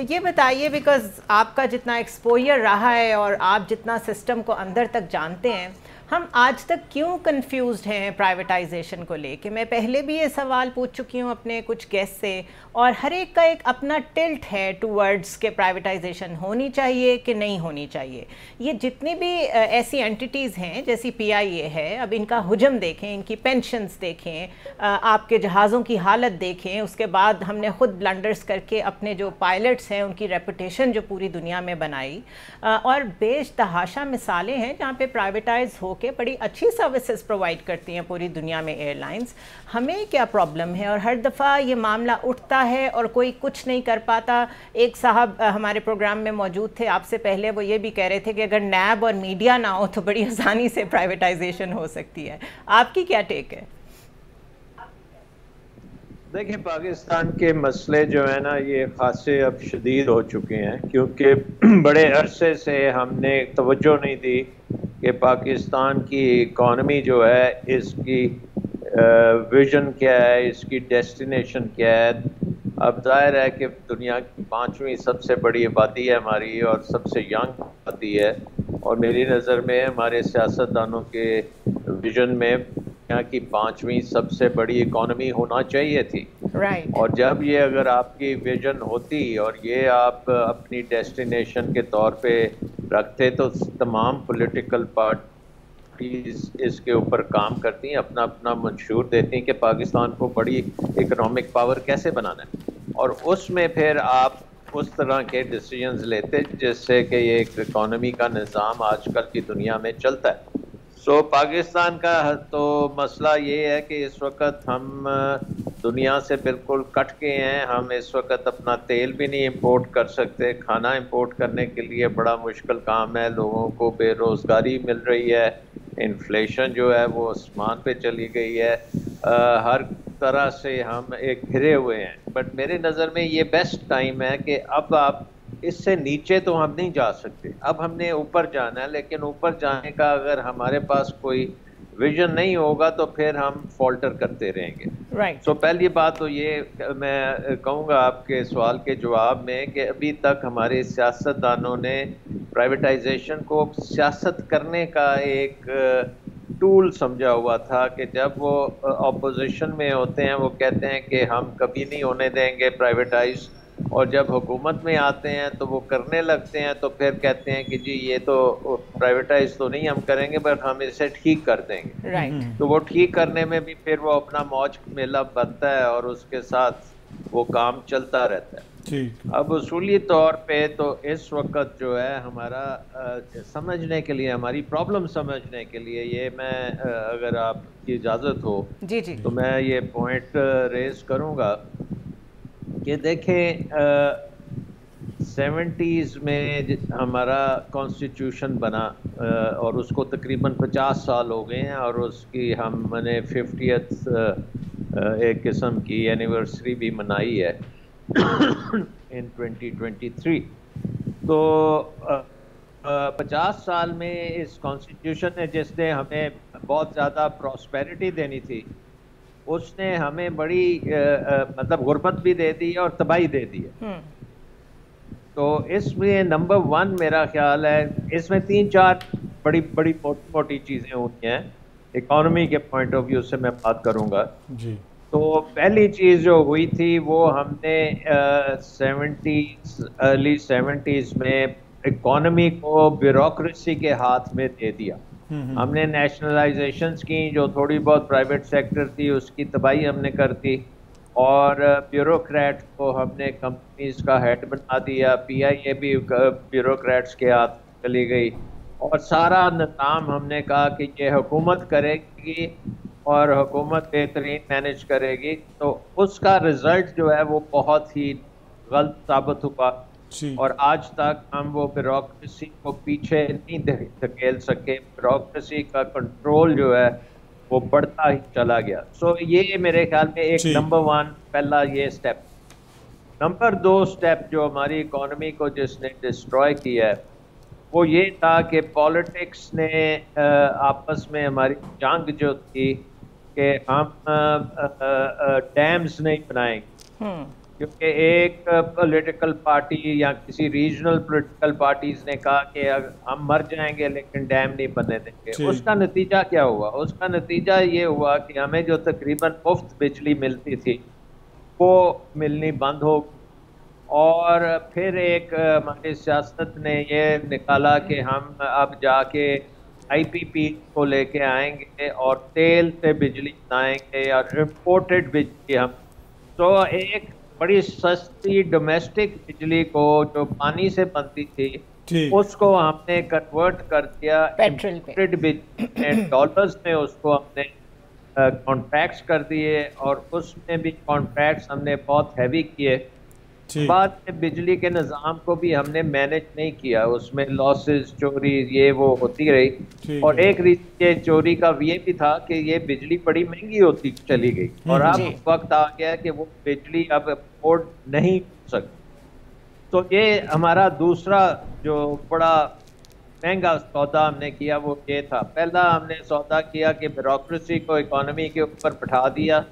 ये बताइए बिकॉज़ आपका जितना एक्सपोजर रहा है और आप जितना सिस्टम को अंदर तक जानते हैं हम आज तक क्यों कंफ्यूज हैं प्राइवेटाइजेशन को लेके? मैं पहले भी ये सवाल पूछ चुकी हूँ अपने कुछ गेस्ट से, और हर एक का एक अपना टिल्ट है टूवर्ड्स के प्राइवेटाइजेशन होनी चाहिए कि नहीं होनी चाहिए। ये जितनी भी ऐसी एंटिटीज़ हैं, जैसी पीआईए है, अब इनका हुजम देखें, इनकी पेंशन्स देखें आपके जहाज़ों की हालत देखें, उसके बाद हमने ख़ुद ब्लंडर्स करके अपने जो पायलट्स हैं, उनकी रेपुटेशन जो पूरी दुनिया में बनाई। और बेश तहाशा मिसालें हैं जहाँ पे प्राइवेटाइज हो के बड़ी अच्छी सर्विसेज़ प्रोवाइड करती हैं पूरी दुनिया में एयरलाइंस हमें क्या प्रॉब्लम है? और हर दफ़ा ये मामला उठता है और कोई कुछ नहीं कर पाता। एक साहब हमारे प्रोग्राम में मौजूद थे। आपसे पहले वो ये भी कह रहे थे कि अगर नैब और मीडिया ना हो तो बड़ी आसानी से प्राइवेटाइजेशन हो सकती है। आपकी क्या टेक है? देखिए, पाकिस्तान के मसले जो है ना, ये खासे अब शदीद हो चुके हैं, क्योंकि बड़े अरसे से हमने तवज्जो नहीं दी। कि पाकिस्तान की इकॉनमी जो है इसकी विजन क्या है इसकी डेस्टिनेशन क्या है? अब ज़ाहिर है कि दुनिया की पांचवी सबसे बड़ी आबादी है हमारी और सबसे यंग आबादी है। और मेरी नज़र में हमारे सियासतदानों के विजन में दुनिया की पांचवी सबसे बड़ी इकोनॉमी होना चाहिए थी। Right. और जब ये अगर आपकी विजन होती और ये आप अपनी डेस्टिनेशन के तौर पे रखते तो तमाम पॉलिटिकल पार्टीज़ इसके ऊपर काम करती हैं अपना अपना मंशूर देती हैं कि पाकिस्तान को बड़ी इकोनॉमिक पावर कैसे बनाना है। और उसमें फिर आप उस तरह के डिसीजंस लेते जिससे कि ये एक इकोनॉमी का निज़ाम आजकल की दुनिया में चलता है। सो so, पाकिस्तान का तो मसला ये है कि इस वक्त हम दुनिया से बिल्कुल कट के हैं। हम इस वक्त अपना तेल भी नहीं इंपोर्ट कर सकते। खाना इंपोर्ट करने के लिए बड़ा मुश्किल काम है। लोगों को बेरोज़गारी मिल रही है। इन्फ्लेशन जो है वो आसमान पे चली गई है। आ, हर तरह से हम एक घिरे हुए हैं। बट मेरे नज़र में ये बेस्ट टाइम है कि अब आप इससे नीचे तो हम नहीं जा सकते। अब हमने ऊपर जाना है लेकिन ऊपर जाने का अगर हमारे पास कोई विजन नहीं होगा तो फिर हम फॉल्टर करते रहेंगे राइट right. सो so, पहली बात तो ये मैं कहूँगा आपके सवाल के जवाब में कि अभी तक हमारे सियासतदानों ने प्राइवेटाइजेशन को सियासत करने का एक टूल समझा हुआ था कि जब वो अपोजिशन में होते हैं वो कहते हैं कि हम कभी नहीं होने देंगे प्राइवेटाइज और जब हुकूमत में आते हैं तो वो करने लगते हैं तो फिर कहते हैं कि जी ये तो प्राइवेटाइज तो नहीं हम करेंगे बट हम इसे ठीक कर देंगे। Right. तो वो ठीक करने में भी फिर वो अपना मौज मेला बनता है और उसके साथ वो काम चलता रहता है। अब उसूली तौर पे तो इस वक्त जो है हमारा समझने के लिए हमारी प्रॉब्लम समझने के लिए ये मैं अगर आपकी इजाज़त हो जी जी। तो मैं ये पॉइंट रेज करूँगा। कि देखें सेवेंटीज़ में हमारा कॉन्स्टिट्यूशन बना आ, और उसको तकरीबन पचास साल हो गए हैं और उसकी हमने फिफ्टियथ एक किस्म की एनिवर्सरी भी मनाई है इन 2023 तो पचास साल में इस कॉन्स्टिट्यूशन ने जिसने हमें बहुत ज़्यादा प्रॉस्पेरिटी देनी थी उसने हमें बड़ी मतलब गुर्बत भी दे दी और तबाही दे दी है हम्म। तो इसमें नंबर वन मेरा ख्याल है इसमें तीन चार बड़ी बड़ी मोटी मोटी चीज़ें होती हैं इकोनॉमी के पॉइंट ऑफ़ व्यू से मैं बात करूँगा जी तो पहली चीज़ जो हुई थी वो हमने सेवेंटीज अर्ली सेवेंटीज़ में इकोनॉमी को ब्यूरोक्रेसी के हाथ में दे दिया। हमने नेशनलाइजेशन की, जो थोड़ी बहुत प्राइवेट सेक्टर थी, उसकी तबाही हमने कर दी। और ब्यूरोक्रेट को हमने कंपनीज़ का हेड बना दिया। पीआईए भी ब्यूरोक्रेट्स के हाथ चली गई। और सारा निज़ाम हमने कहा कि ये हुकूमत करेगी और हुकूमत बेहतरीन मैनेज करेगी। तो उसका रिज़ल्ट जो है, वो बहुत ही गलत साबित हुआ। और आज तक हम वो ब्यूरोक्रेसी को पीछे नहीं धकेल सके। ब्यूरोक्रेसी का कंट्रोल जो है वो बढ़ता ही चला गया। सो so, ये मेरे ख्याल में एक नंबर वन पहला ये स्टेप नंबर दो स्टेप जो हमारी इकोनॉमी को जिसने डिस्ट्रॉय किया है वो ये था कि पॉलिटिक्स ने आपस में हमारी जंग जो थी कि हम डैम्स नहीं बनाएँगे। हम्म। क्योंकि एक पॉलिटिकल पार्टी या किसी रीजनल पॉलिटिकल पार्टीज़ ने कहा कि हम मर जाएँगे लेकिन डैम नहीं बनने देंगे। उसका नतीजा क्या हुआ? उसका नतीजा ये हुआ कि हमें जो तकरीबन मुफ़्त बिजली मिलती थी वो मिलनी बंद हो और फिर एक हमारी सियासत ने ये निकाला कि हम अब जाके आईपीपी को लेके आएँगे और तेल से बिजली बनाएँगे और इम्पोर्टेड बिजली हम। तो एक बड़ी सस्ती डोमेस्टिक बिजली को जो पानी से बनती थी उसको हमने कन्वर्ट कर दिया। पेट्रोल डॉलर्स में उसको हमने कॉन्ट्रैक्ट्स कर दिए और उसमें भी कॉन्ट्रैक्ट्स हमने बहुत हैवी किए। बाद में बिजली के निज़ाम को भी हमने मैनेज नहीं किया। उसमें लॉसेस चोरी ये वो होती रही। और एक रीति चोरी का ये भी था कि ये बिजली बड़ी महँगी होती चली गई। हम्म, और अब वक्त आ गया कि वो बिजली अब अफोर्ड नहीं हो सकती। तो ये हमारा दूसरा जो बड़ा महँगा सौदा हमने किया वो ये था। पहला हमने सौदा किया कि ब्यूरोक्रेसी को इकोनॉमी के ऊपर बैठा दिया।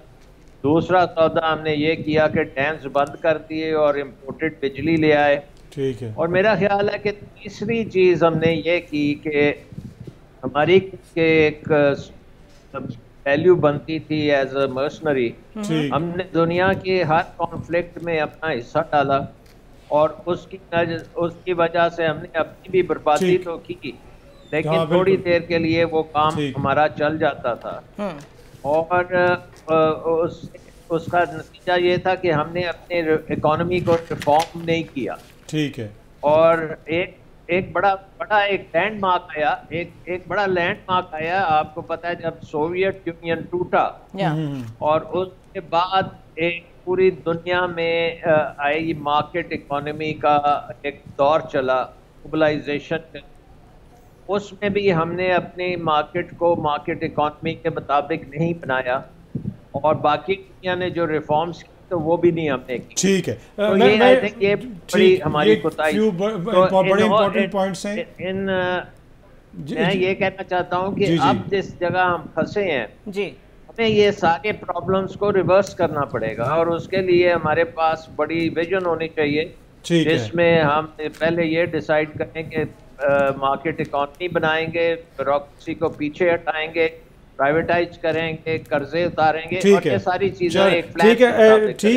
दूसरा सौदा हमने ये किया कि डैम्स बंद कर दिए और इम्पोर्टेड बिजली ले आए। ठीक है। और मेरा ख्याल है कि तीसरी चीज़ हमने ये की कि हमारी के एक वैल्यू बनती थी एज अ मर्सनरी हमने दुनिया के हर कॉन्फ्लिक्ट में अपना हिस्सा डाला और उसकी उसकी वजह से हमने अपनी भी बर्बादी तो की लेकिन हाँ, थोड़ी देर के लिए वो काम हमारा चल जाता था। हम्म। और उस उसका नतीजा ये था कि हमने अपने इकोनॉमी को रिफॉर्म नहीं किया। ठीक है। और एक एक बड़ा बड़ा एक लैंडमार्क आया एक एक बड़ा लैंडमार्क आया आपको पता है जब सोवियत यूनियन टूटा। हम्म। और उसके बाद एक पूरी दुनिया में आई मार्केट इकोनॉमी का एक दौर चला ग्लोबलाइजेशन उसमें भी हमने अपने मार्केट को मार्केट इकोनॉमी के मुताबिक नहीं बनाया। और बाकी दुनिया ने जो रिफॉर्म्स तो वो भी नहीं हमने की ठीक है। तो मैं, ये आई थिंक ये बड़ी हमारी कोताही तो बड़े इंपॉर्टेंट पॉइंट्स हैं। इन मैं ये कहना चाहता हूँ कि अब जिस जगह हम फंसे हैं जी। हमें ये सारे प्रॉब्लम्स को रिवर्स करना पड़ेगा। और उसके लिए हमारे पास बड़ी विजन होनी चाहिए जिसमें हम पहले ये डिसाइड करें कि मार्केट इकॉनमी बनाएँगे ब्यूरोक्रेसी को पीछे हटाएँगे प्राइवेटाइज करेंगे कर्जे उतारेंगे और ये सारी चीज़ें एक ठीक है ठीक